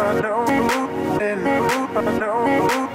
I know, I know.